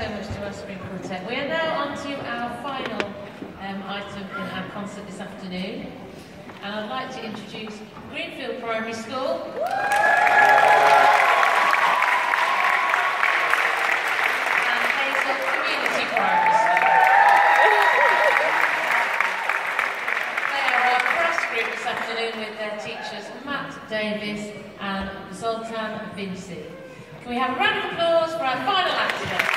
so much to our string quartet. We are now on to our final um, item in our concert this afternoon. And I'd like to introduce Greenfield Primary School. Davis and Zoltan Vinci. Can we have a round of applause for our final act today?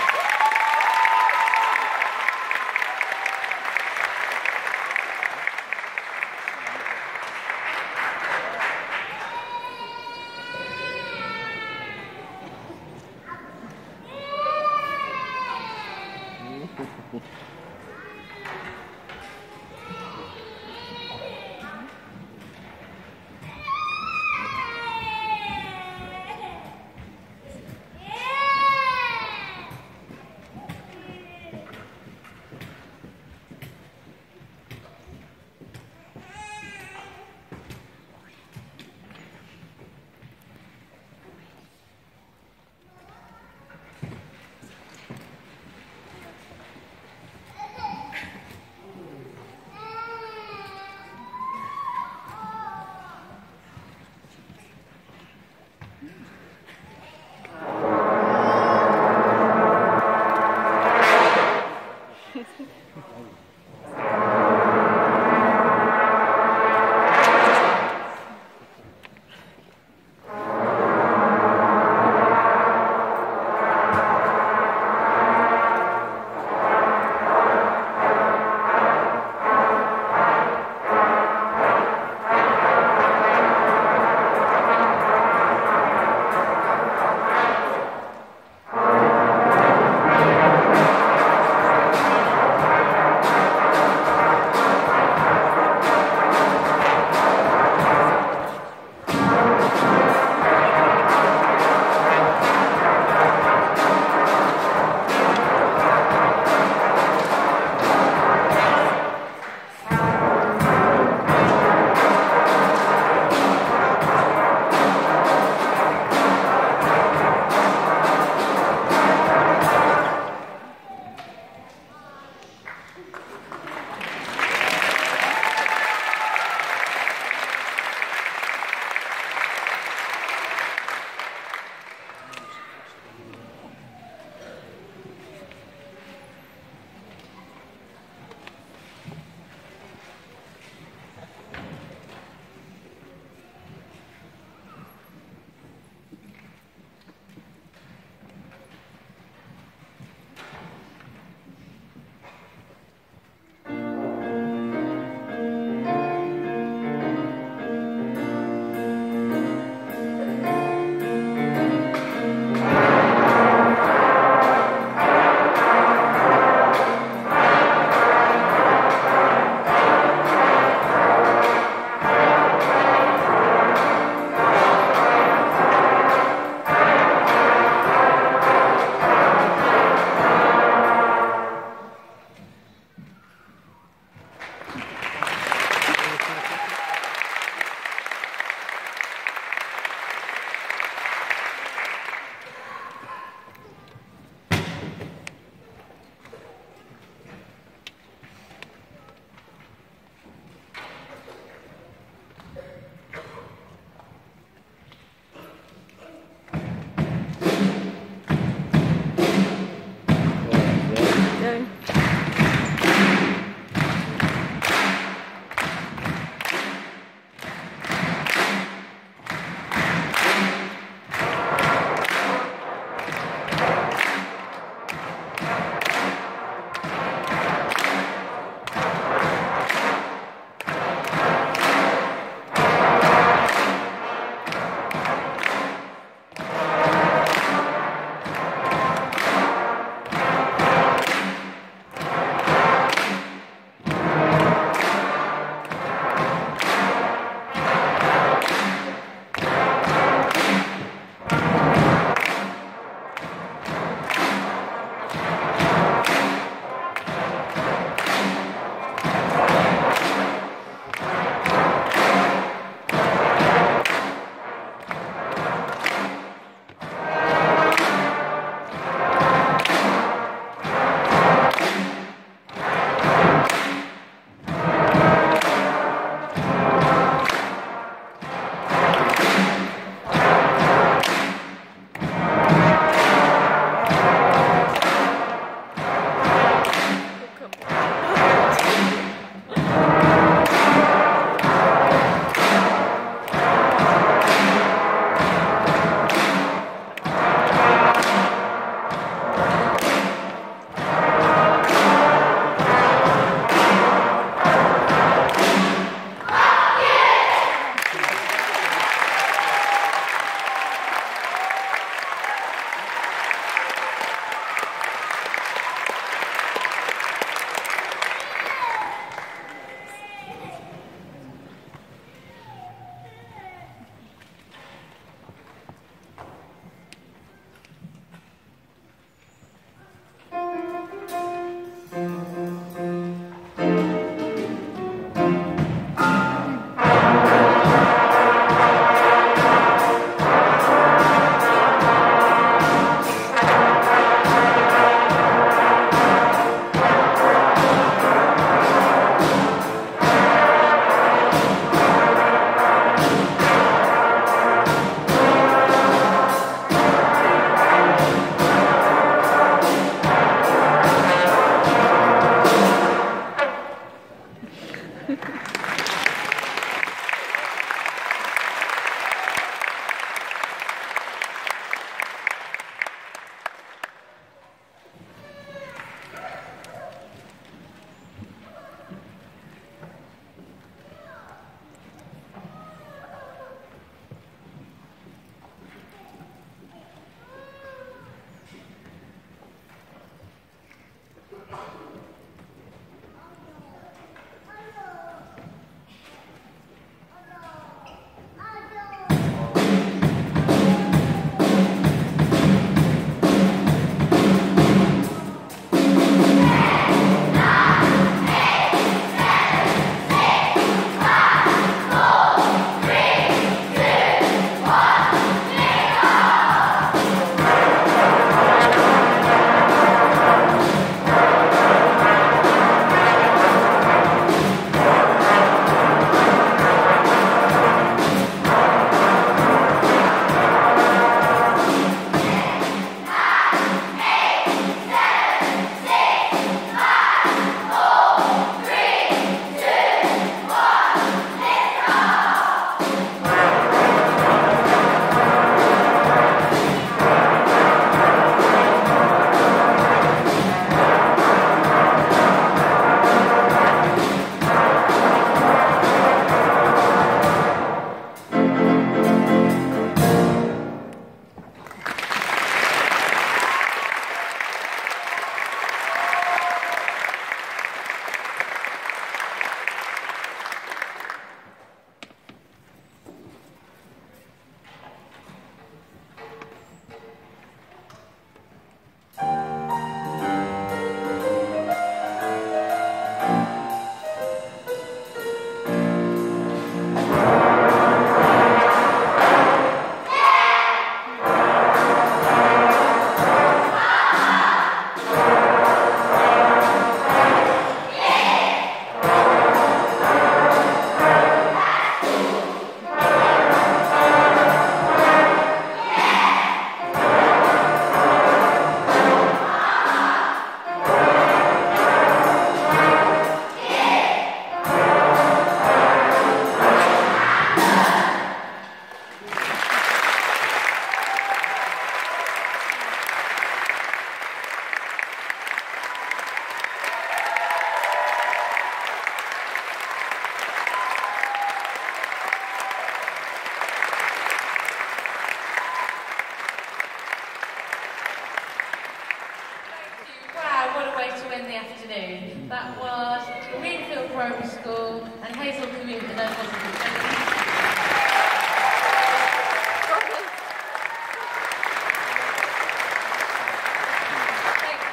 way to end the afternoon. That was Greenfield Primary School and Hazel Community Thank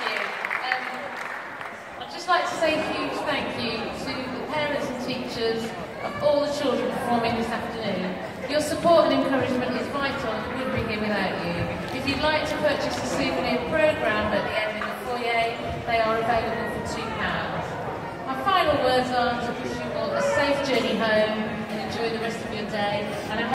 you. Um, I just like to say huge thank you to the parents and teachers of all the children performing this afternoon. Your support and encouragement is vital We'd be here without you. If you'd like to purchase a souvenir programme at the foyer, they are available for £2. My final words are to wish you all a safe journey home and enjoy the rest of your day.